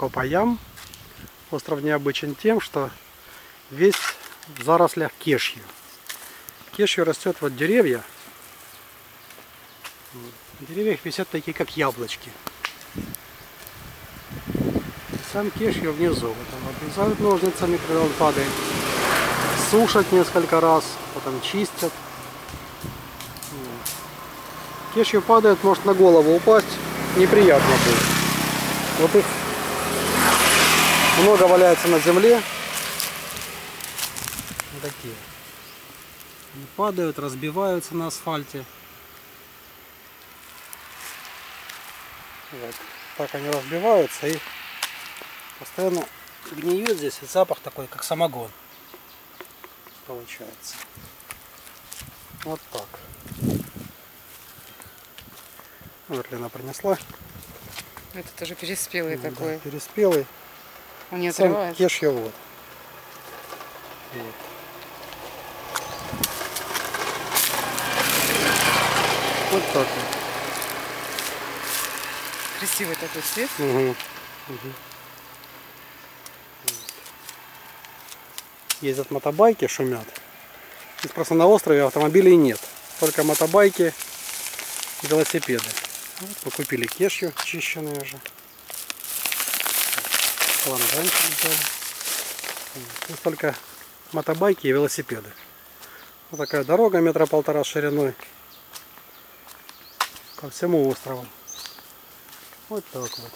Копаям. Остров необычен тем, что весь в зарослях кешью. Кешью растет вот деревья. На деревьях висят такие, как яблочки. И сам кешью внизу. Вот он обрезают ножницами, когда он падает. Сушат несколько раз, потом чистят. Кешью падает, может на голову упасть. Неприятно будет. Вот их много валяется на земле. Вот такие. Они падают, разбиваются на асфальте. Вот. Так они разбиваются и постоянно гниют здесь. И запах такой, как самогон. Получается. Вот так. Вот Лена принесла. Это тоже переспелый Да, такой. переспелый. Не Сам ешь его вот. Вот. Так вот. Красивый такой цвет. Мгм. Мгм. Ездят мотобайки, шумят. Здесь просто на острове автомобилей нет. Только мотобайки и велосипеды. Вот мы купили кешью, чищенные уже. Фланганчик взяли. Здесь только мотобайки и велосипеды. Вот такая дорога метра полтора шириной. По всему острову. Вот так вот.